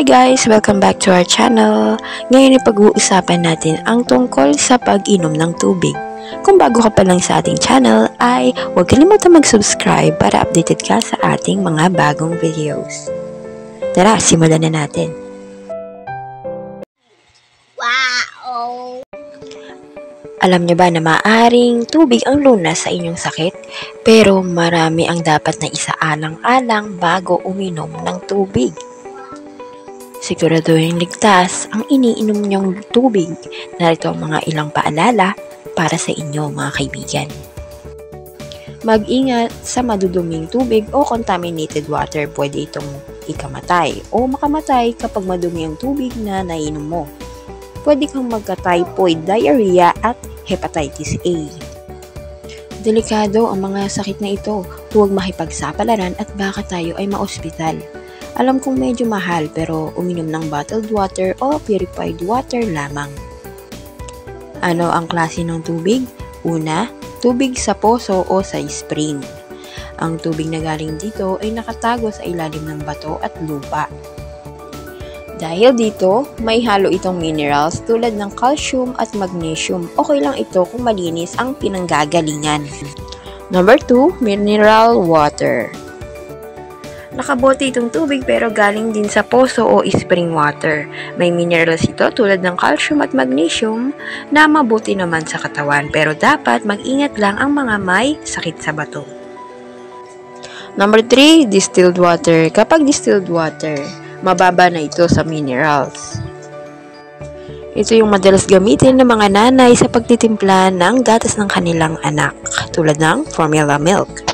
Hi guys! Welcome back to our channel. Ngayon ay pag-uusapan natin ang tungkol sa pag-inom ng tubig. Kung bago ka pa lang sa ating channel ay huwag kalimutan mag-subscribe para updated ka sa ating mga bagong videos. Tara, simulan na natin. Wow! Alam niyo ba na maaring tubig ang lunas sa inyong sakit? Pero marami ang dapat na isaalang-alang bago uminom ng tubig. Siguraduhin ligtas ang iniinom niyong tubig. Narito ang mga ilang paalala para sa inyo mga kaibigan. Mag-ingat sa maduduming tubig o contaminated water. Pwede itong ikamatay o makamatay kapag madumi ang tubig na nainom mo. Pwede kang magka-typhoid diarrhea at hepatitis A. Delikado ang mga sakit na ito. Huwag makipagsapalaran at baka tayo ay maospital. Alam kong medyo mahal pero uminom ng bottled water o purified water lamang. Ano ang klase ng tubig? Una, tubig sa poso o sa spring. Ang tubig na galing dito ay nakatago sa ilalim ng bato at lupa. Dahil dito, may halo itong minerals tulad ng calcium at magnesium. Okay lang ito kung malinis ang pinanggagalingan. Number 2, mineral water. Nakabote itong tubig pero galing din sa poso o spring water. May minerals ito tulad ng calcium at magnesium na mabuti naman sa katawan pero dapat mag-ingat lang ang mga may sakit sa bato. Number 3, distilled water. Kapag distilled water, mababa na ito sa minerals. Ito yung madalas gamitin ng mga nanay sa pagtitimpla ng gatas ng kanilang anak, tulad ng formula milk.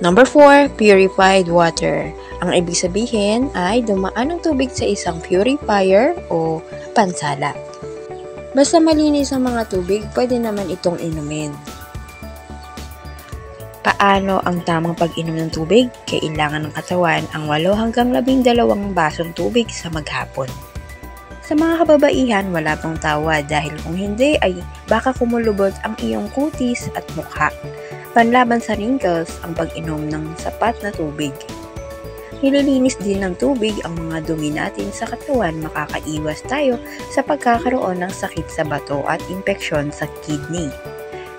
Number 4, purified water. Ang ibig sabihin ay dumaan ang tubig sa isang purifier o pansala. Basta malinis ang mga tubig, pwede naman itong inumin. Paano ang tamang pag-inom ng tubig? Kailangan ng katawan ang 8 hanggang 12 basong tubig sa maghapon. Sa mga kababaihan, wala pang tawa dahil kung hindi ay baka kumulubot ang iyong kutis at mukha. Panlaban sa wrinkles ang pag-inom ng sapat na tubig. Nililinis din ng tubig ang mga dumi natin sa katawan makakaiwas tayo sa pagkakaroon ng sakit sa bato at impeksyon sa kidney.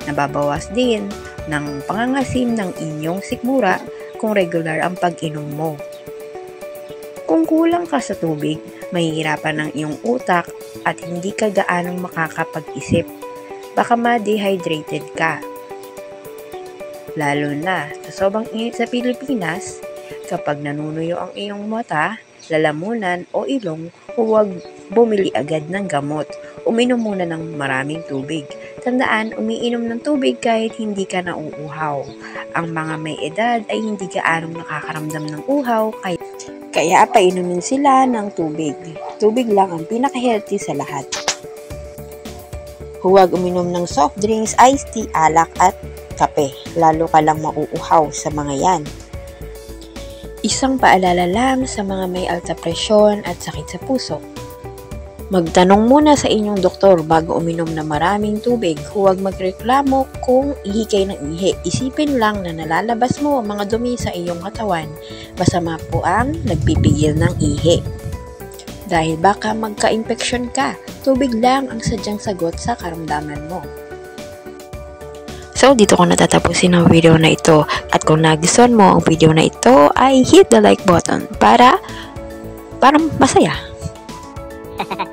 Nababawas din ng pangangasim ng inyong sikmura kung regular ang pag-inom mo. Kung kulang ka sa tubig, mahihirapan ang iyong utak at hindi ka gaanong makakapag-isip. Baka ma-dehydrated ka Lalo na sa sobrang init sa Pilipinas, kapag nanunuyo ang iyong mata, lalamunan o ilong, huwag bumili agad ng gamot. Uminom muna ng maraming tubig. Tandaan, umiinom ng tubig kahit hindi ka nauuhaw. Ang mga may edad ay hindi gaanong nakakaramdam ng uhaw, kaya, kaya painumin sila ng tubig. Tubig lang ang pinaka-healthy sa lahat. Huwag uminom ng soft drinks, iced tea, alak at kape, lalo ka lang mauuhaw sa mga yan. Isang paalala lang sa mga may alta presyon at sakit sa puso. Magtanong muna sa inyong doktor bago uminom na maraming tubig. Huwag magreklamo kung ihi kayo ng ihi. Isipin lang na nalalabas mo ang mga dumi sa iyong katawan. Masama po ang nagpipigil ng ihi. Dahil baka magka-infeksyon ka, tubig lang ang sadyang sagot sa karamdaman mo. So, dito ko natatapusin ang video na ito. At kung nagustuhan mo ang video na ito, ay hit the like button para parang masaya.